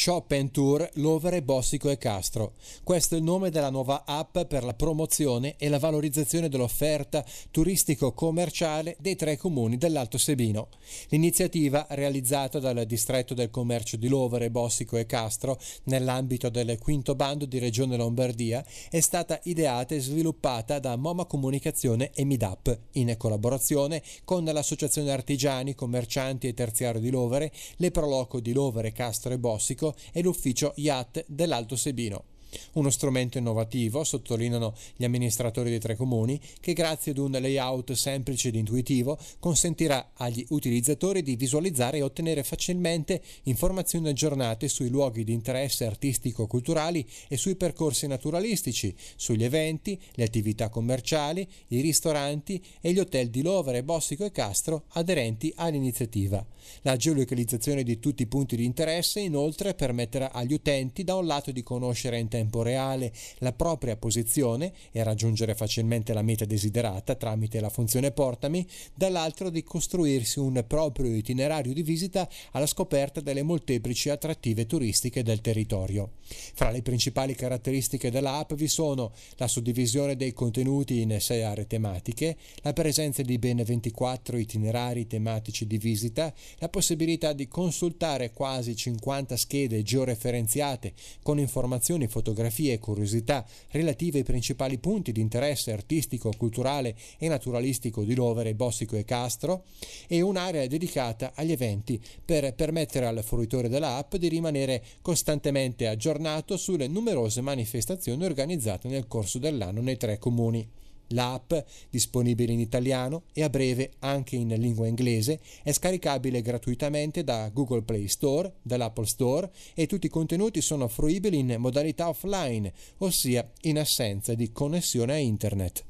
Shop and Tour Lovere, Bossico e Castro. Questo è il nome della nuova app per la promozione e la valorizzazione dell'offerta turistico-commerciale dei tre comuni dell'Alto Sebino. L'iniziativa, realizzata dal distretto del commercio di Lovere, Bossico e Castro nell'ambito del quinto bando di Regione Lombardia, è stata ideata e sviluppata da Moma Comunicazione e Midap in collaborazione con l'Associazione Artigiani, Commercianti e Terziario di Lovere, le Proloco di Lovere, Castro e Bossico e l'ufficio IAT dell'Alto Sebino. Uno strumento innovativo, sottolineano gli amministratori dei tre comuni, che grazie ad un layout semplice ed intuitivo consentirà agli utilizzatori di visualizzare e ottenere facilmente informazioni aggiornate sui luoghi di interesse artistico-culturali e sui percorsi naturalistici, sugli eventi, le attività commerciali, i ristoranti e gli hotel di Lovere, Bossico e Castro aderenti all'iniziativa. La geolocalizzazione di tutti i punti di interesse inoltre permetterà agli utenti da un lato di conoscere in tempo reale la propria posizione e raggiungere facilmente la meta desiderata tramite la funzione Portami, dall'altro di costruirsi un proprio itinerario di visita alla scoperta delle molteplici attrattive turistiche del territorio. Fra le principali caratteristiche dell'app vi sono la suddivisione dei contenuti in sei aree tematiche, la presenza di ben 24 itinerari tematici di visita, la possibilità di consultare quasi 50 schede georeferenziate con informazioni, fotografie e curiosità relative ai principali punti di interesse artistico, culturale e naturalistico di Lovere, Bossico e Castro e un'area dedicata agli eventi per permettere al fruitore dell'app di rimanere costantemente aggiornato sulle numerose manifestazioni organizzate nel corso dell'anno nei tre comuni. L'app, disponibile in italiano e a breve anche in lingua inglese, è scaricabile gratuitamente da Google Play Store, dall'Apple Store e tutti i contenuti sono fruibili in modalità offline, ossia in assenza di connessione a internet.